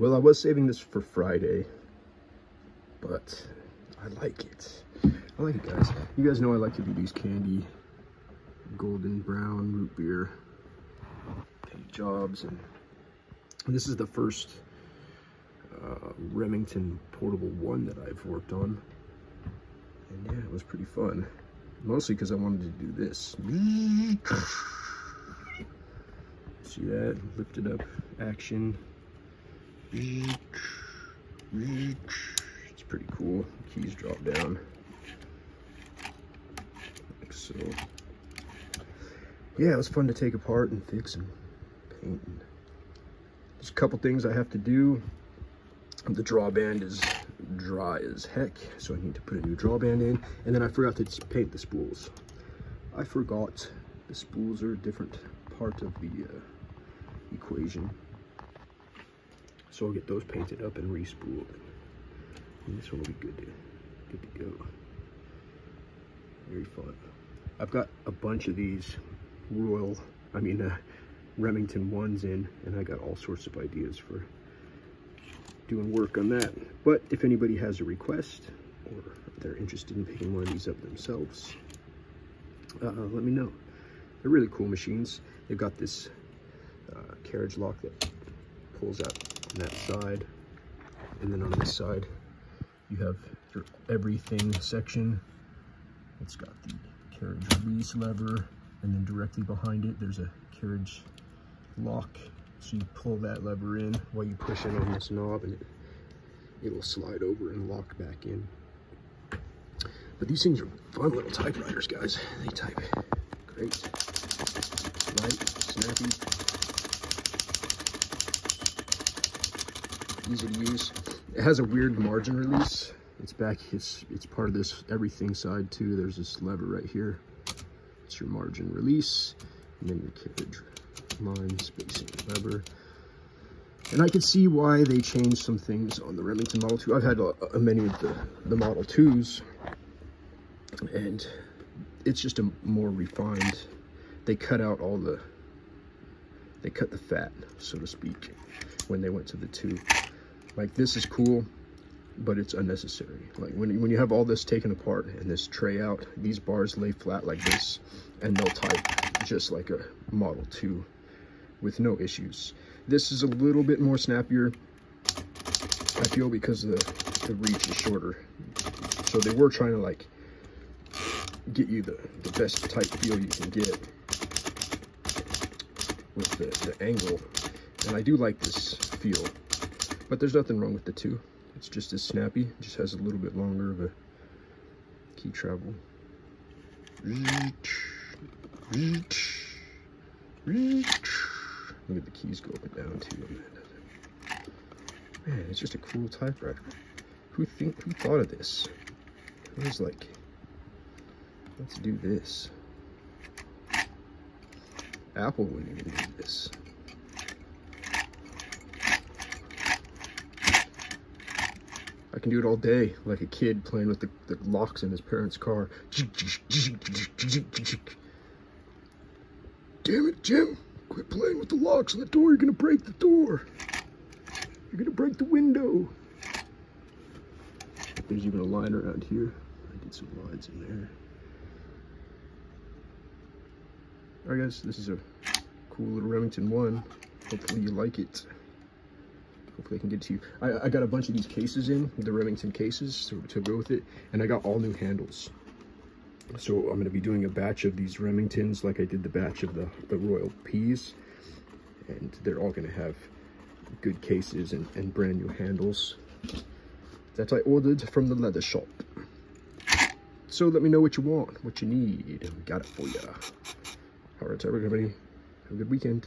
Well, I was saving this for Friday, but I like it. I like it, guys. You guys know I like to do these candy, golden brown root beer jobs, and this is the first uh, Remington Portable 1 that I've worked on. And yeah, it was pretty fun. Mostly because I wanted to do this. See that? Lifted up action. It's pretty cool. Keys drop down. Like so. Yeah, it was fun to take apart and fix and paint. There's a couple things I have to do. The drawband is dry as heck, so I need to put a new drawband in. And then I forgot to paint the spools. I forgot the spools are a different part of the uh, equation. So I'll get those painted up and re-spooled. And this one will be good to, good to go. Very fun. I've got a bunch of these Royal, I mean, uh, Remington ones in, and I got all sorts of ideas for doing work on that. But if anybody has a request, or they're interested in picking one of these up themselves, uh, let me know. They're really cool machines. They've got this uh, carriage lock that pulls out on that side. And then on this side, you have your everything section. It's got the carriage release lever, and then directly behind it, there's a carriage lock. So you pull that lever in while you push it on this knob, and it, it will slide over and lock back in. But these things are fun little typewriters, guys. They type great, light, snappy, easy to use. It has a weird margin release. It's back, it's, it's part of this everything side too. There's this lever right here. It's your margin release. And then your carriage line spacing lever. And I can see why they changed some things on the Remington Model 2. I've had a, a many of the, the Model 2s. And it's just a more refined. They cut out all the, they cut the fat, so to speak, when they went to the 2. Like this is cool, but it's unnecessary. Like when, when you have all this taken apart and this tray out, these bars lay flat like this and they'll type just like a Model 2 with no issues. This is a little bit more snappier, I feel, because the, the reach is shorter. So they were trying to like get you the, the best type feel you can get with the, the angle. And I do like this feel. But there's nothing wrong with the two. It's just as snappy. It just has a little bit longer of a key travel. Look at the keys go up and down too. Man, it's just a cool typewriter. Who think who thought of this? It was like, let's do this. Apple wouldn't even do this. I can do it all day, like a kid playing with the, the locks in his parents' car. Damn it, Jim. Quit playing with the locks on the door. You're going to break the door. You're going to break the window. There's even a line around here. I did some lines in there. Alright guys, this is a cool little Remington 1. Hopefully you like it. Hopefully I can get to you. I, I got a bunch of these cases in, the Remington cases to, to go with it, and I got all new handles. So I'm going to be doing a batch of these Remingtons like I did the batch of the, the Royal P's. And they're all going to have good cases and, and brand new handles that I ordered from the leather shop. So let me know what you want, what you need. We got it for you. All right, everybody. Have a good weekend.